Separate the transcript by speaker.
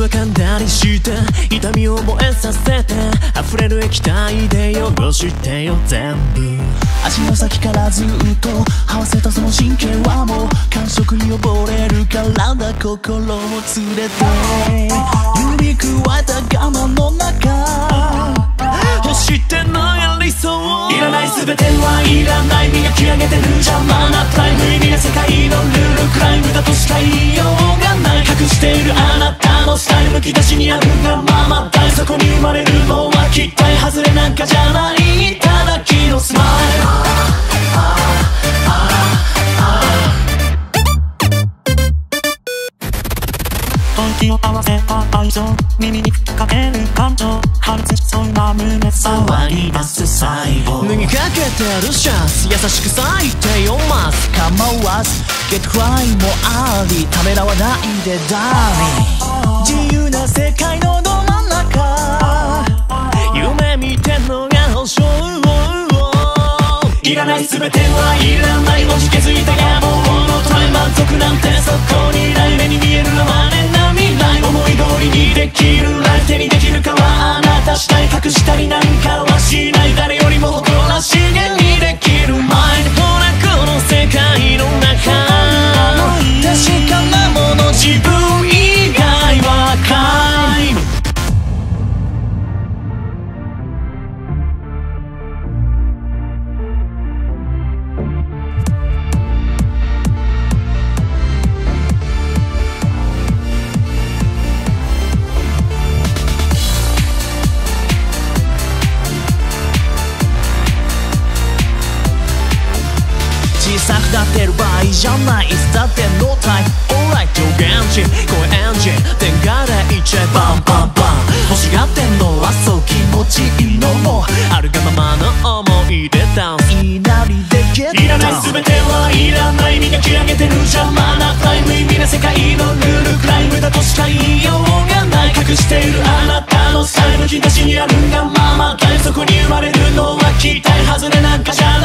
Speaker 1: は噛んだりして痛みを覚えさせて
Speaker 2: 溢れる液体で汚してよ全部。
Speaker 1: 足の先からずっと合わせたその神経はもう感触に溺れるからだ心を連れて。指くわえた我慢ののスタイルむき出しにあるがままだそこに生まれるのは期待外れなんかじゃないただきのスマイ
Speaker 3: 本気を合わせた愛情耳に吹きかける感情破裂しそうな胸騒ぎ出す細胞
Speaker 2: 脱ぎかけてるシャツ優しく咲いて読ます
Speaker 1: 構わず Get cry もありためらわないでダーリン。自由な世界のど真ん中。
Speaker 2: 夢見てんのが保証
Speaker 1: いらない全てはいらない。おじけづいた野望のトライ満足なんてそこにない目に見さくなってる場合じゃない。いつだってノータイム Alright 上限値声エンジン。電化でいっちゃえバンバンバン欲しがってんのはそう気持ちいいのも
Speaker 2: あるがままの思い出ダンス
Speaker 1: いなりでゲットいらない全てはいらない磨き上げてる邪魔なプライム。意味な世界のルールクライムだとしか言いようがない。隠しているあなたのスタイル引き出しにあるがまま。だそこに生まれるのは期待外れなんかじゃない。